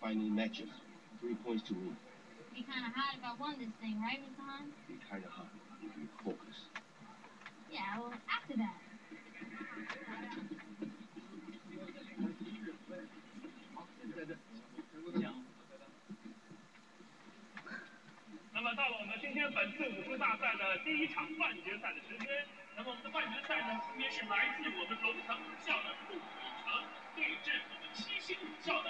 finally matches. Three points to me. Be kind of hot if I won this thing, right, Mr. Hahn? Be kind of hot if you focus. Yeah, well, after that. 那么到了我们今天本次武术大赛的第一场半决赛的时间。那么我们的半决赛呢，分别是来自我们龙城武校的陆永成对阵我们七星武校的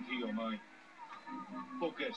Empty your mind. Focus.